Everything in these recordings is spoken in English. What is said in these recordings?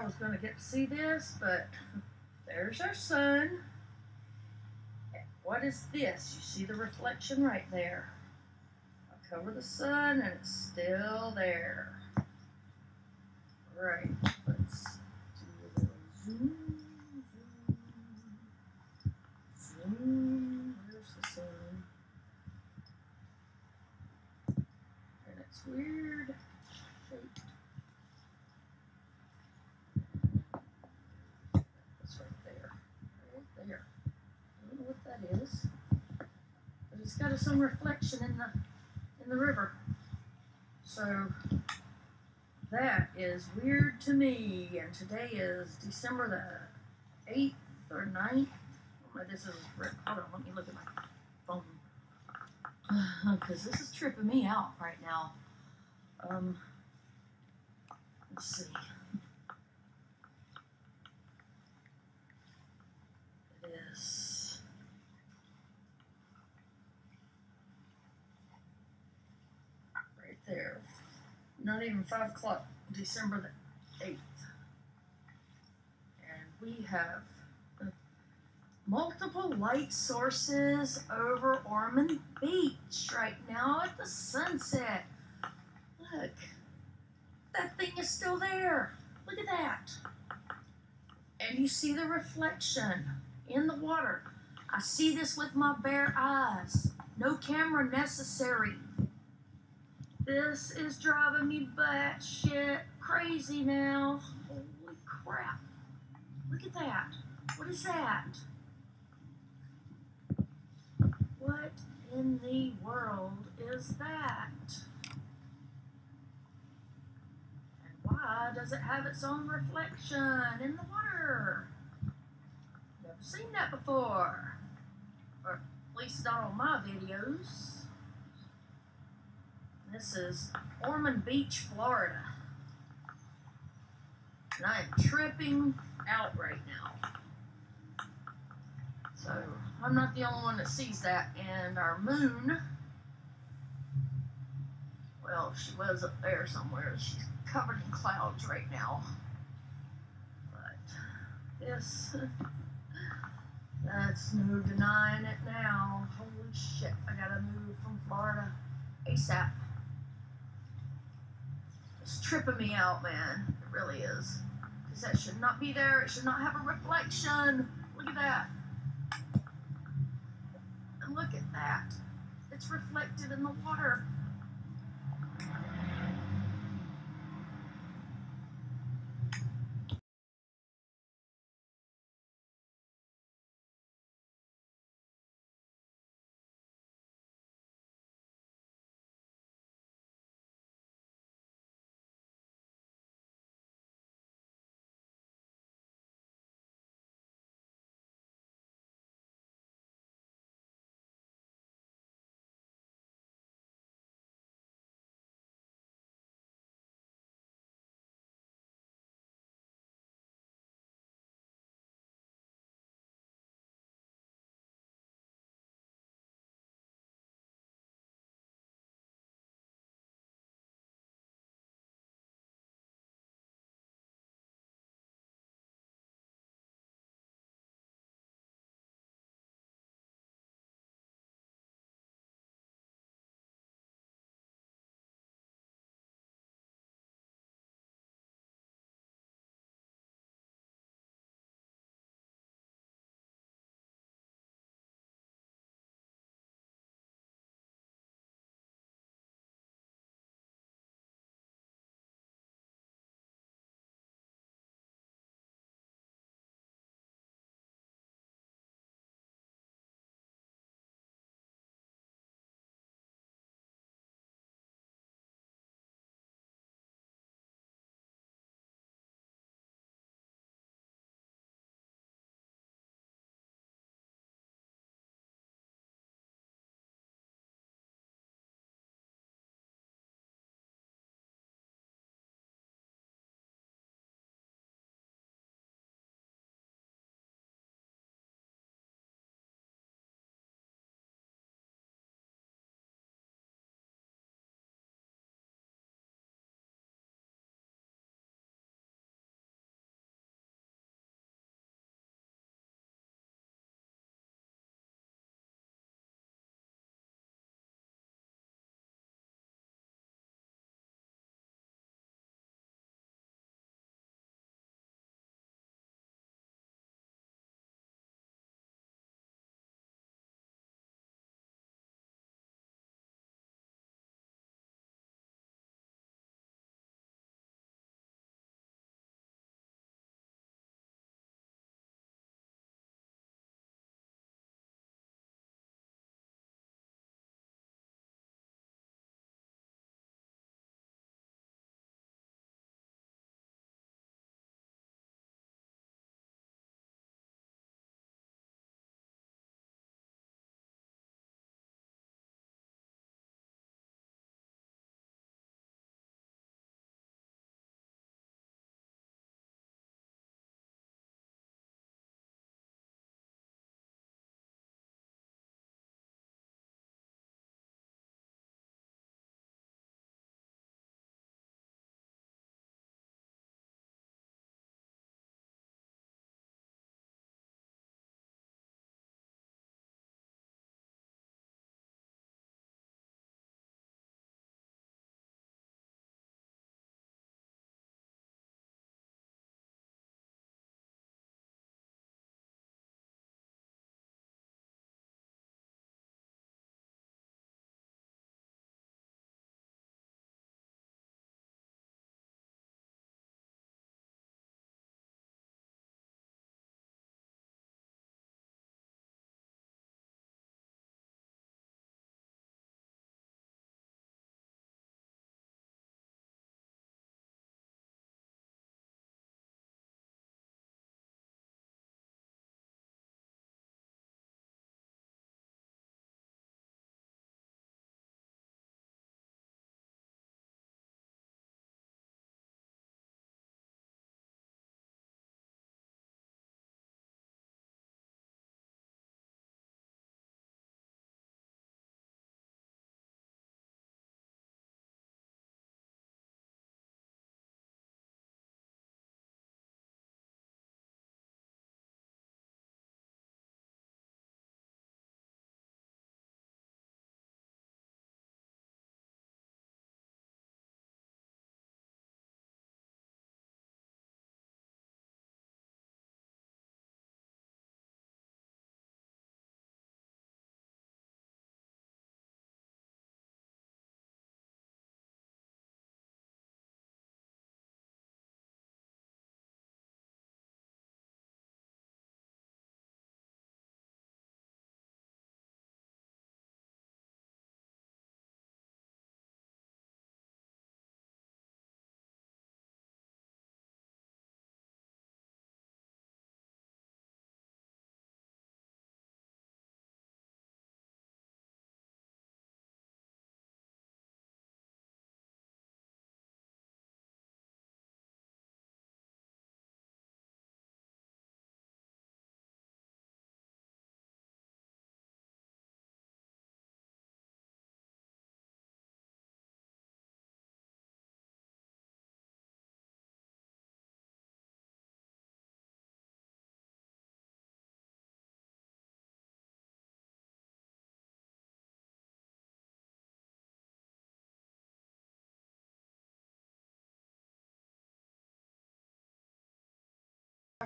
I was gonna get to see this, but there's our sun. What is this? You see the reflection right there. I cover the sun and it's still there. Right, let's do a little zoom, zoom, zoom. Where's the sun? And it's weird shaped. It's right there. Right there. I don't know what is. But it's got some reflection in the in the river. So that is weird to me. And today is December the eighth or 9th. Oh, this is hold on, let me look at my phone. Because this is tripping me out right now. Um let's see. It is right there. Not even five o'clock, December the eighth. And we have multiple light sources over Ormond Beach right now at the sunset. Look, that thing is still there. Look at that. And you see the reflection in the water. I see this with my bare eyes. No camera necessary. This is driving me batshit crazy now. Holy crap. Look at that. What is that? What in the world is that? And why does it have its own reflection in the water? Never seen that before. Or at least not on my videos. This is Ormond Beach, Florida. And I am tripping out right now. So I'm not the only one that sees that. And our moon, well, she was up there somewhere. She's covered in clouds right now. But this, that's no denying it now. Holy shit, I gotta move from Florida ASAP. It's tripping me out, man. It really is. Because that should not be there. It should not have a reflection. Look at that. And look at that. It's reflected in the water.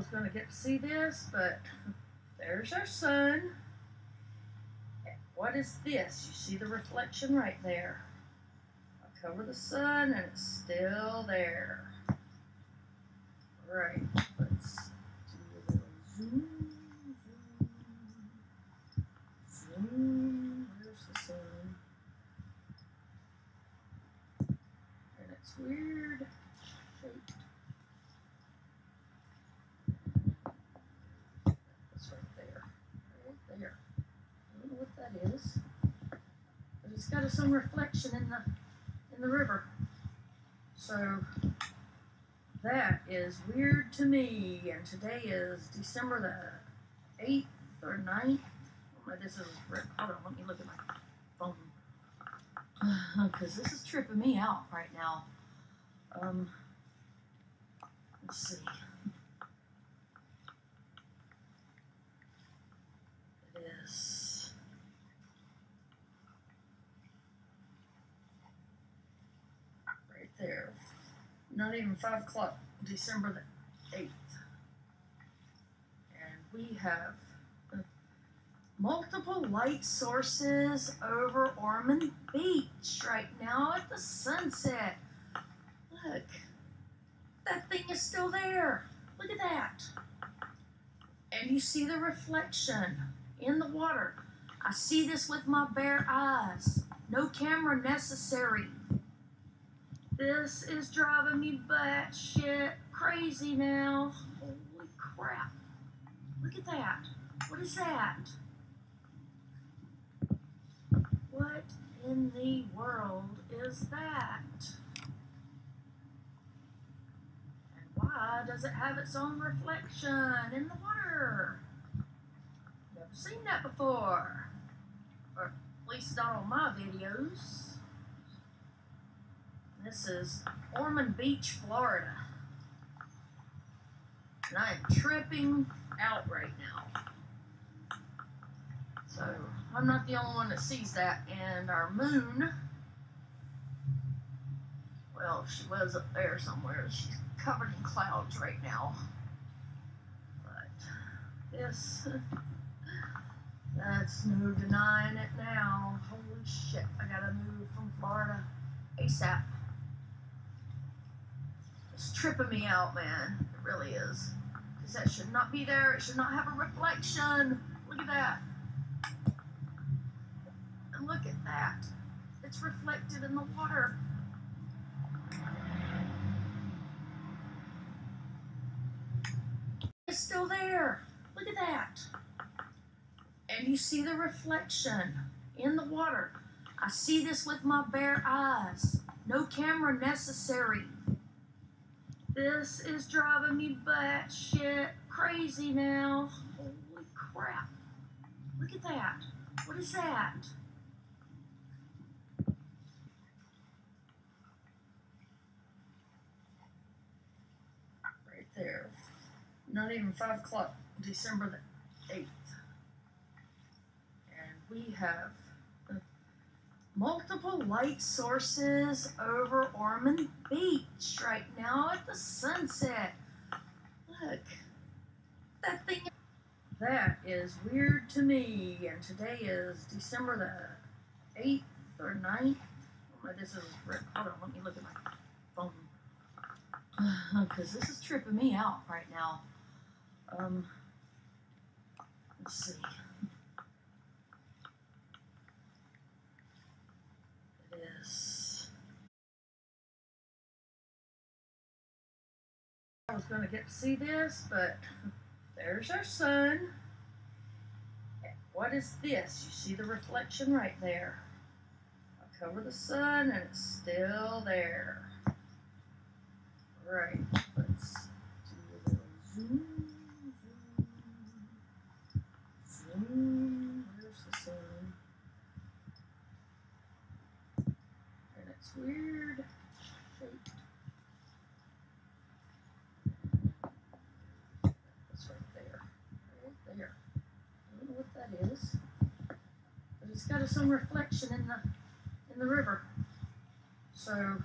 Was going to get to see this, but there's our sun. What is this? You see the reflection right there. I cover the sun and it's still there. Right, let's do a little zoom, zoom, zoom. There's the sun. And it's weird shaped. It's right there. Right there. I don't know what that is. Got some reflection in the in the river. So that is weird to me. And today is December the eighth or 9th. Oh this is hold on, let me look at my phone. Because this is tripping me out right now. Um let's see. It is right there. Not even five o'clock, December the eighth. And we have uh, multiple light sources over Ormond Beach right now at the sunset. Look, that thing is still there. Look at that. And you see the reflection in the water. I see this with my bare eyes. No camera necessary. This is driving me batshit crazy now. Holy crap. Look at that. What is that? What in the world is that? And why does it have its own reflection in the water? Never seen that before. Or at least not on my videos. This is Ormond Beach, Florida. And I am tripping out right now. So I'm not the only one that sees that. And our moon, well, she was up there somewhere. She's covered in clouds right now. But this, that's no denying it now. Holy shit, I gotta move from Florida ASAP. It's tripping me out, man. It really is. Because that should not be there. It should not have a reflection. Look at that. And look at that. It's reflected in the water. It's still there. Look at that. And you see the reflection in the water. I see this with my bare eyes. No camera necessary. This is driving me batshit crazy now. Holy crap. Look at that. What is that? Right there. Not even five o'clock, December the 8th. And we have multiple light sources over Ormond Beach right now at the sunset. Look, that thing. That is weird to me. And today is December the 8th or 9th. Oh this is. Hold on, let me look at my phone. Because this is tripping me out right now. Um, let's see. It is. I was going to get to see this, but there's our sun. What is this? You see the reflection right there. I cover the sun and it's still there. Right, let's do a little zoom, zoom, zoom. There's the sun. And it's weird shaped. It's right there. Right there. I don't know what that is. It's some reflection in the in the river. So